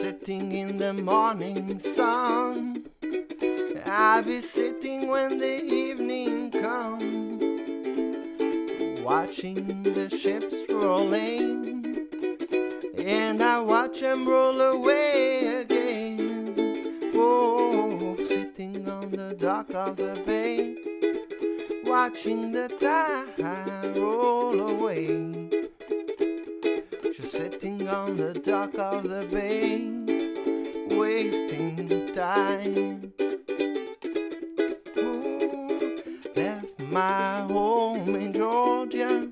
sitting in the morning sun. I'll be sitting when the evening comes, watching the ships rolling, and I watch them roll away again. Oh, sitting on the dock of the bay, watching the tide roll away. Sitting on the dock of the bay, wasting time. Ooh, left my home in Georgia,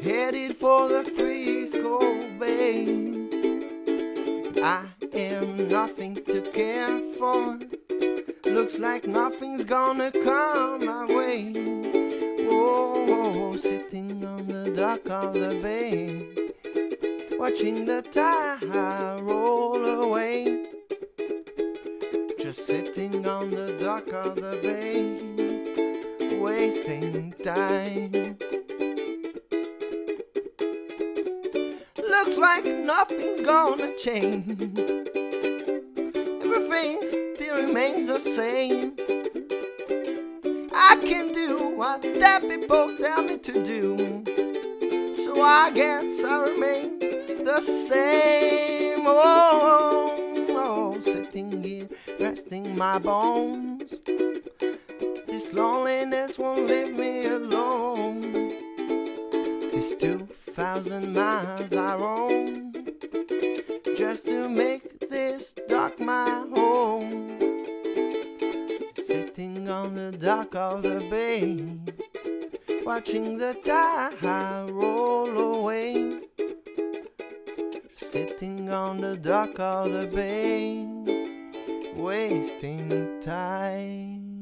headed for the Frisco Bay. I am nothing to care for. Looks like nothing's gonna come my way. Whoa, sitting on the dock of the bay, watching the tide roll away. Just sitting on the dock of the bay, wasting time. Looks like nothing's gonna change. Everything still remains the same. I can do what that people tell me to do. So I guess I remain the same. Oh, oh, sitting here, resting my bones. This loneliness won't leave me alone. These 2,000 miles I roam just to make this dock my home. Sitting on the dock of the bay, watching the tide roll away. On the dock of the bay, wasting time.